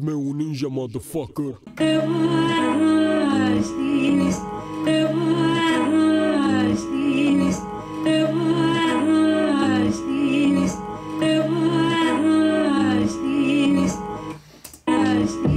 Meu ninja motherfucker. Thank you.